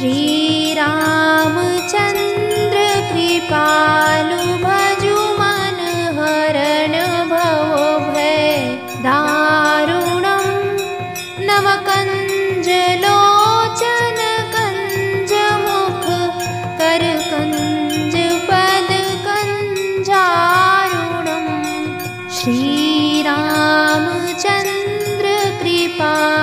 श्रीरामचन्द्र कृपाल भवो भय दारुणं नवकञ्जलोचन कञ्जमुख करकञ्जपलकञ्जारुणं श्रीरामचन्द्रकृपा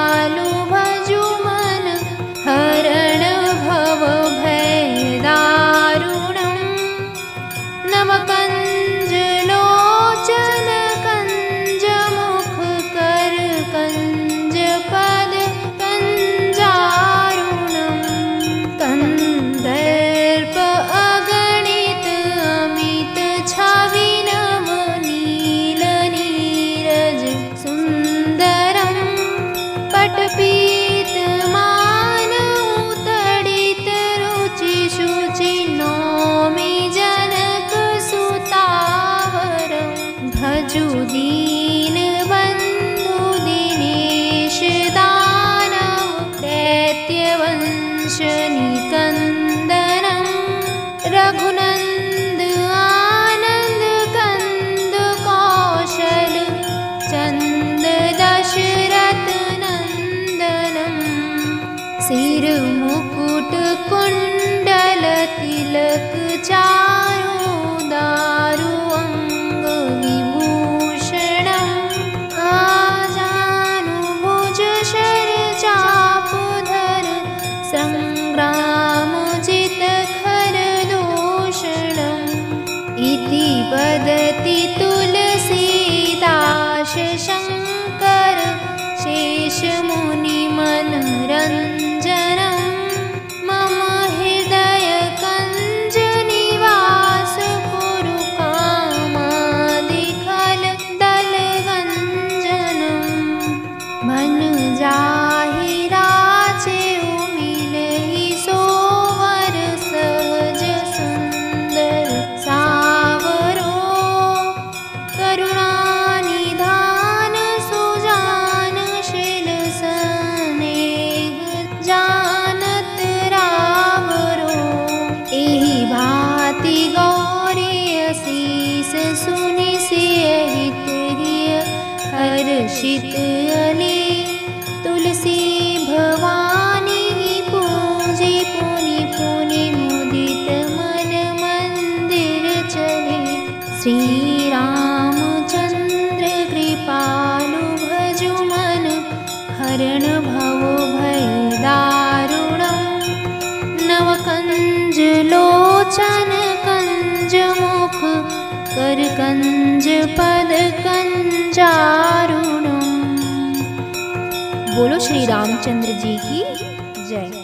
अजुदीनवन्तुदिनिष दानैत्यवंशनिक वदति तुलसीताश शङ्कर शेषमुनि सुनी सिरि हर अली। तुलसी कंज पद कंजारुणम। बोलो श्री रामचंद्र जी की जय।